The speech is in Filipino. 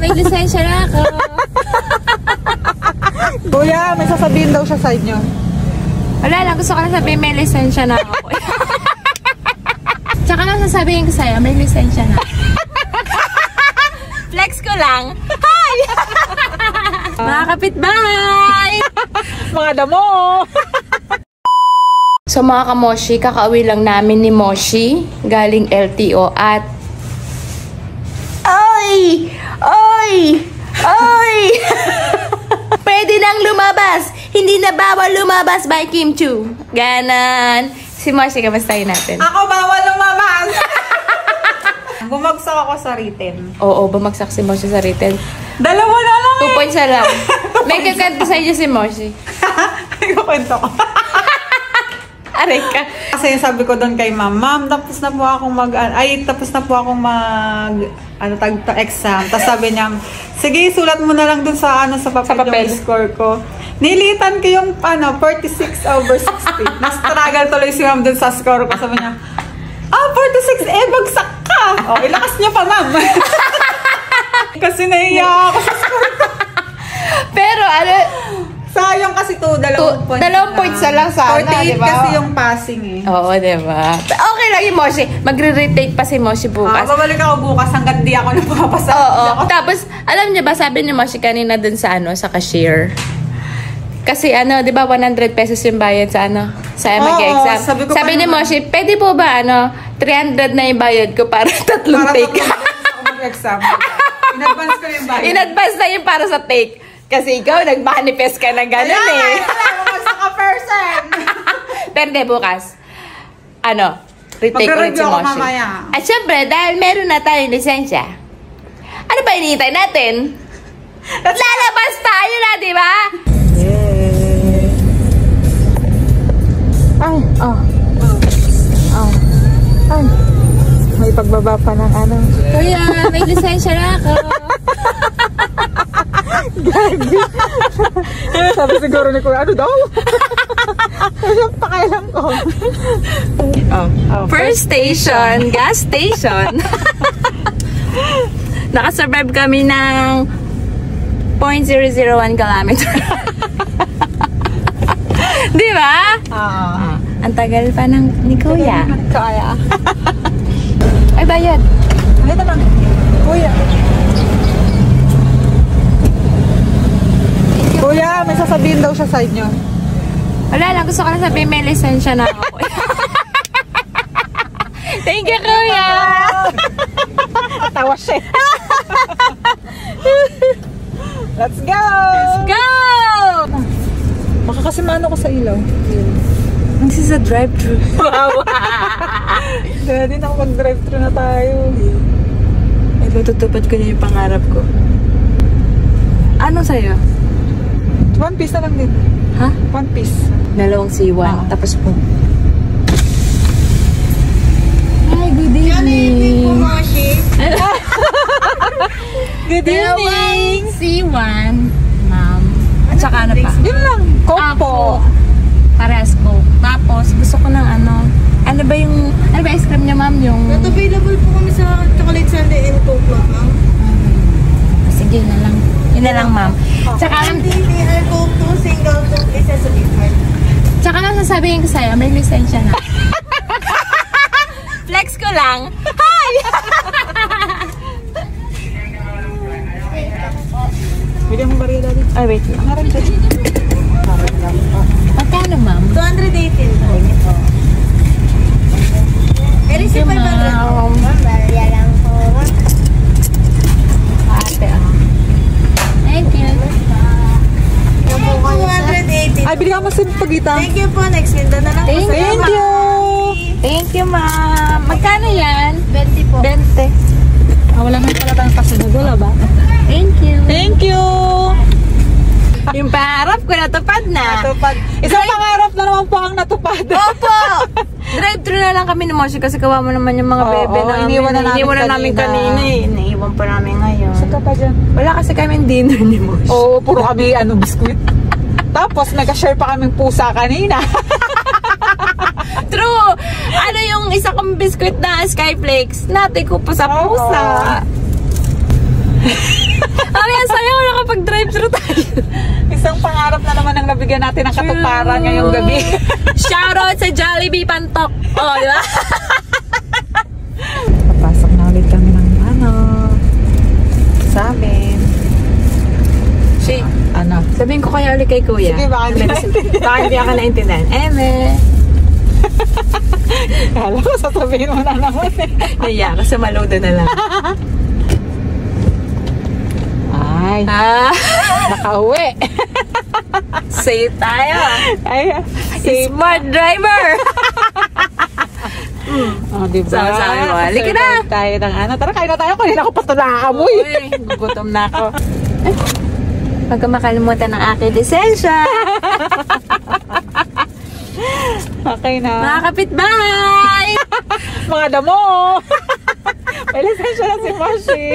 may lisensya na ako. Kuya, may sasabihin daw siya sa inyo. Wala lang, gusto ko lang sabihin may lisensya na ako. Tsaka lang sasabihin ko sa'yo, may lisensya na. Flex ko lang. Hi! Mga kapitbahay! Mga damo! So mga kamoshi, kakauwi lang namin ni Moshi galing LTO at Oy! Oy! Oy! Pwede nang lumabas! Hindi na bawal lumabas by Kim Chu. Ganon. Si Moshi, kamustahin natin? Ako bawal lumabas! Bumagsak ako sa written. Oo, bumagsak si Moshi sa written. Dalawa na lang Two points na lang. May kakanta sa inyo si Moshi. eh. Kukwento ko. Aray ka. Kasi sabi ko doon kay ma'am, ma'am, tapos na po akong mag, ay, tapos na po akong mag, ano, tag, ta- exam. Tapos sabi niya, sige, sulat mo na lang doon sa, ano, sa papel, Sa papel. yung score ko. Nilitan ko yung, ano, 46 over 60. Na-struggle tuloy si ma'am doon sa score ko. Sabi niya, ah, 46, eh, bagsak ka. Oh, ilakas niya pa, ma'am. Kasi naiya ako sa score ko. Pero ano, Sayang kasi to, dalawang To- points. dalawang points na lang sana, 48 diba? kasi yung passing eh. Oo, diba? Okay lang yung Moshi. Magre-retake pa si Moshi Ah, bukas. babalik ako bukas hanggat di ako napapasa. Oo. Tapos, alam niyo ba, sabi ni Moshi kanina dun sa ano, sa cashier. Kasi ano, 'di ba 100 pesos yung bayad sa ano, sa Oo, mag-exam. sabi ko Sabi ni. Moshi, pwede po ba ano, 300 na yung bayad ko para tatlong Para take. ako mag-exam. In advance ko yung bayad. In advance na yung para sa take. Kasi ikaw, nag-manifest ka na gano'n Kaya nga, eh. wala ako sa ka-person. Pero hindi, bukas. Ano? Retake ulit si Moshi. mamaya. At syempre, dahil meron na tayong lisensya, ano ba hinihintay natin? Lalabas tayo na, di ba? Ay, oh. Oh. Ay. May pagbaba pa ng ano. Kuya, may lisensya na ako. Sabi siguro ni Kuya, ano daw? Yung pakailan ko. Oh, oh. First station, gas station. Nakasurvive kami ng 0.001 kilometer. di ba? Ah. Ang tagal pa ng ni Kuya. Kaya. Ay, bayad. Ay, naman. Kuya. Kuya, may sasabihin daw siya sa inyo. Wala lang, gusto ko lang sabihin may lisensya na ako. Thank you, Kuya! Tawa siya. Let's go! Go! Baka kasi maano ko sa ilaw. This is a drive-thru. Dahil din ako mag-drive-thru na tayo. Ay, tutupad ko na yung pangarap ko. Ano sa'yo? One piece na lang din. Ha? One piece. Dalawang C1. Ah. Tapos po. Hi, good evening. Good Dalawang C1, ma'am. At saka ano pa? Yun lang. Coke Ah, po. Parehas Coke. Tapos, gusto ko ng ano, ano ba yung, ano ba ice cream niya, ma'am? Yung, Not available po kami sa chocolate sundae and coke ma'am. sige na lang. Yun na lang, ma'am. Tsaka, Hindi, and coke to, single to, isa sa different. tsaka lang sasabihin ko sa'yo, may lisensya na. Flex ko lang. Hi! Bigyan mo bariya dali. Ay, wait lang. Magkano, ma'am? 218 po. Eh, receive 500 po. Ma'am, barya lang po. Ate, ah. Thank you. Yan po, 218. Ay, bigyan mo sa pagita. Thank you po. Next window na lang. Thank sa Thank you! Thank you, ma'am. Magkano yan? 20 po. 20. Ah, wala man pala tayong kasunod. Wala ba? Thank you. Thank you! Yung pangarap ko natupad na. Natupad. Isang pangarap na naman po ang natupad. Opo! Drive-thru na lang kami ni Moshi kasi kawa mo naman yung mga Oo, bebe oo, namin. iniwan na namin Iniwan na namin kanina. kanina eh. Naiwan pa namin ngayon. Saan ka pa dyan? Wala kasi kami dinner ni Moshi. Oo, puro kami ano, biskuit. Tapos, nag-share pa kaming pusa kanina. True! Ano yung isa kong biskuit na Skyflakes? Nati ko pa sa pusa. Mag-drive-thru tayo. Isang pangarap na naman ang nabigyan natin ng katuparan ngayong gabi. Shoutout sa Jollibee Pantok. Oh, di ba? Papasok na ulit kami ng ano, sa amin. Si, Ano? Sabihin ko kaya ulit kay Kuya. Sige, baka hindi Sabihin- Baka hindi ako naintindihan. Eme. Kala ko sasabihin mo na naman eh. Naiya ako, sumaludo na lang. Ay, Ah, nakauwi. say tayo. Ay, Smart driver. oh, di ba? Sabi-sabi mo, halika na. Tayo ng ano. Tara, kain na tayo. Kanina ako pa ito nakaamoy. Uy, gugutom na ako. Huwag ka makalimutan ng aking lisensya. Okay na. Mga kapitbahay! Mga damo. May lisensya na si Moshi.